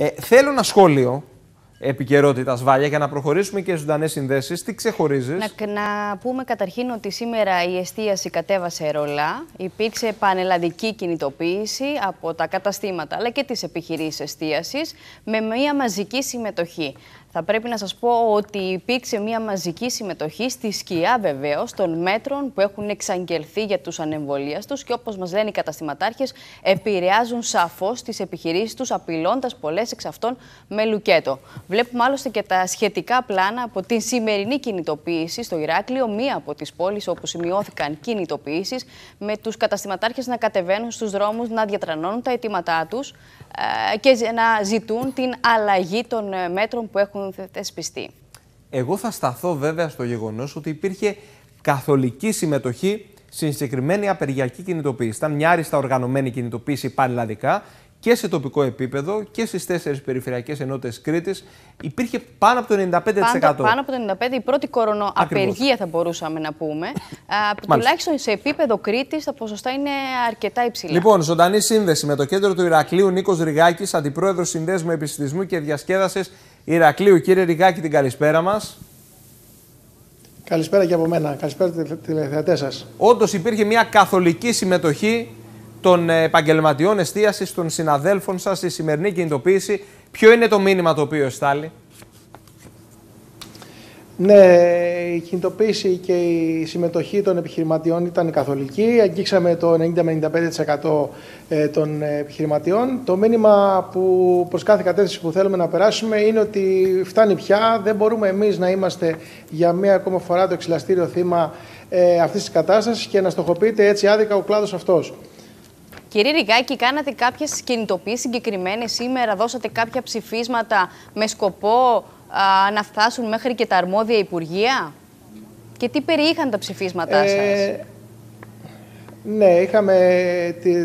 Ε, θέλω ένα σχόλιο επικαιρότητα Βάλια για να προχωρήσουμε και ζωντανές συνδέσεις. Τι ξεχωρίζεις; Να, να πούμε καταρχήν ότι σήμερα η εστίαση κατέβασε ρολά. Υπήρξε πανελλαδική κινητοποίηση από τα καταστήματα αλλά και τις επιχειρήσεις εστίασης με μια μαζική συμμετοχή. Θα πρέπει να σας πω ότι υπήρξε μια μαζική συμμετοχή στη σκιά βεβαίως των μέτρων που έχουν εξαγγελθεί για τους ανεμβολίαστους και όπως μας λένε οι καταστηματάρχες επηρεάζουν σαφώς τις επιχειρήσεις τους απειλώντας πολλές εξ αυτών με λουκέτο. Βλέπουμε άλλωστε και τα σχετικά πλάνα από την σημερινή κινητοποίηση στο Ηράκλειο, μία από τις πόλεις όπου σημειώθηκαν κινητοποιήσεις με τους καταστηματάρχες να κατεβαίνουν στους δρόμους, να διατρανώνουν τα αιτήματά τους ε, και να ζητούν την αλλαγή των ε, μέτρων που έχουν θεσπιστεί. Εγώ θα σταθώ βέβαια στο γεγονός ότι υπήρχε καθολική συμμετοχή στην συγκεκριμένη απεργιακή κινητοποίηση. Ήταν μια άριστα οργανωμένη κινητοποίηση πανελλαδικά και σε τοπικό επίπεδο και στις τέσσερις περιφερειακές ενότητες Κρήτης υπήρχε πάνω από το 95%. Πάνω, πάνω από το 95% η πρώτη κορονοαπεργία θα μπορούσαμε να πούμε. τουλάχιστον σε επίπεδο Κρήτης τα ποσοστά είναι αρκετά υψηλά. Λοιπόν, ζωντανή σύνδεση με το κέντρο του Ηρακλείου Νίκος Ριγάκη, αντιπρόεδρος Συνδέσμου Επιστημισμού και Διασκέδασης Ηρακλείου. Κύριε Ριγάκη, την καλησπέρα μας. Καλησπέρα και από μένα. Καλησπέρα τηλεθεατές σας. Όντως υπήρχε μια καθολική συμμετοχή των επαγγελματιών εστίασης των συναδέλφων σας στη σημερινή κινητοποίηση. Ποιο είναι το μήνυμα το οποίο εστάλει; Ναι, η κινητοποίηση και η συμμετοχή των επιχειρηματιών ήταν καθολική. Αγγίξαμε το 90-95% ε, των επιχειρηματιών. Το μήνυμα που προς κάθε κατεύθυνση που θέλουμε να περάσουμε είναι ότι φτάνει πια. Δεν μπορούμε εμείς να είμαστε για μία ακόμα φορά το εξυλαστήριο θύμα ε, αυτής της κατάστασης και να στοχοποιείται έτσι άδικα ο κλάδος αυτός. Κύριε Ριγάκη, κάνατε κάποιες κινητοποίησεις συγκεκριμένες σήμερα, δώσατε κάποια ψηφίσματα με σκοπό να φτάσουν μέχρι και τα αρμόδια Υπουργεία; Και τι περιείχαν τα ψηφίσματά ε, σας; Ναι, είχαμε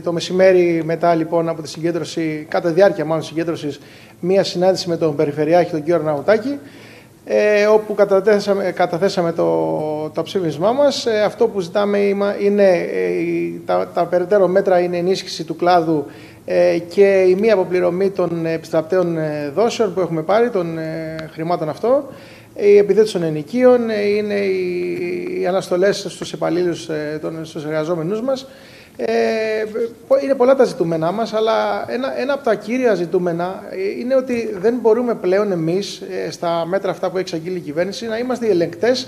το μεσημέρι μετά λοιπόν από τη συγκέντρωση, κατά διάρκεια μάλλον συγκέντρωσης, μία συνάντηση με τον Περιφερειάρχη, τον κύριο Ναουτάκη, ε, όπου καταθέσαμε, καταθέσαμε το, το ψήφισμά μας. Ε, αυτό που ζητάμε είναι, ε, τα, τα περαιτέρω μέτρα είναι ενίσχυση του κλάδου ε, και η μία αποπληρωμή των επιστραπτέων ε, δόσεων που έχουμε πάρει, των ε, χρημάτων αυτό, η επιδέτηση των ενοικίων, είναι οι αναστολές στους υπαλλήλους, στους εργαζόμενους μας. Είναι πολλά τα ζητούμενά μας, αλλά ένα, ένα από τα κύρια ζητούμενα είναι ότι δεν μπορούμε πλέον εμείς, στα μέτρα αυτά που έχει εξαγγείλει η κυβέρνηση, να είμαστε οι ελεγκτές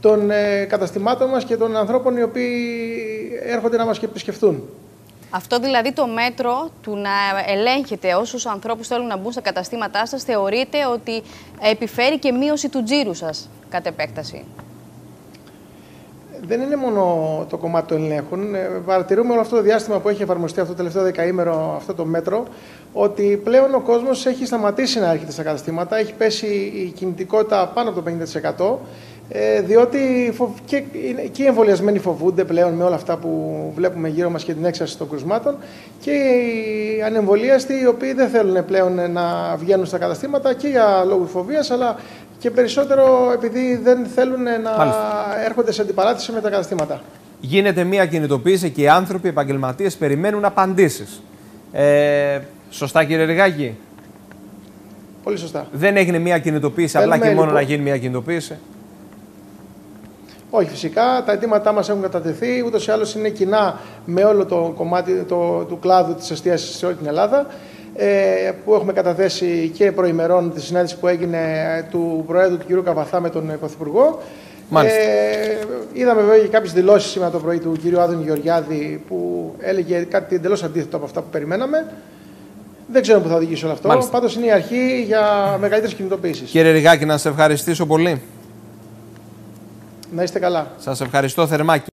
των καταστημάτων μας και των ανθρώπων οι οποίοι έρχονται να μας επισκεφτούν. Αυτό δηλαδή το μέτρο του να ελέγχετε όσους ανθρώπους θέλουν να μπουν στα καταστήματά σας, θεωρείτε ότι επιφέρει και μείωση του τζίρου σας κατ' επέκταση; Δεν είναι μόνο το κομμάτι των ελέγχων. Ε, παρατηρούμε όλο αυτό το διάστημα που έχει εφαρμοστεί αυτό το τελευταίο δεκαήμερο αυτό το μέτρο, ότι πλέον ο κόσμος έχει σταματήσει να έρχεται στα καταστήματα, έχει πέσει η κινητικότητα πάνω από το 50%. Ε, διότι και, και οι εμβολιασμένοι φοβούνται πλέον με όλα αυτά που βλέπουμε γύρω μας και την έξαρση των κρουσμάτων και οι ανεμβολίαστοι οι οποίοι δεν θέλουν πλέον να βγαίνουν στα καταστήματα και για λόγους φοβίας αλλά και περισσότερο επειδή δεν θέλουν να έρχονται σε αντιπαράθεση με τα καταστήματα. Γίνεται μια κινητοποίηση και οι άνθρωποι, οι επαγγελματίες περιμένουν απαντήσεις. Ε, σωστά κύριε Ριγάκη; Πολύ σωστά. Δεν έγινε μια κινητοποίηση απλά και μόνο λοιπόν- να γίνει μια κινητοποίηση; Όχι, φυσικά τα αιτήματά μας έχουν κατατεθεί. Ούτως ή άλλως είναι κοινά με όλο το κομμάτι το, του κλάδου της εστίασης σε όλη την Ελλάδα. Ε, που έχουμε καταθέσει και προημερών τη συνάντηση που έγινε του Προέδρου του κ. Καβαθά με τον Πρωθυπουργό. Ε, είδαμε βέβαια και κάποιες δηλώσεις σήμερα το πρωί του κ. Άδων Γεωργιάδη που έλεγε κάτι εντελώς αντίθετο από αυτά που περιμέναμε. Δεν ξέρω πού θα οδηγήσει όλο αυτό. Πάντως είναι η αρχή για μεγαλύτερες κινητοποίησει. Κύριε Ριγάκη, να σε ευχαριστήσω πολύ. Να είστε καλά. Σας ευχαριστώ θερμά.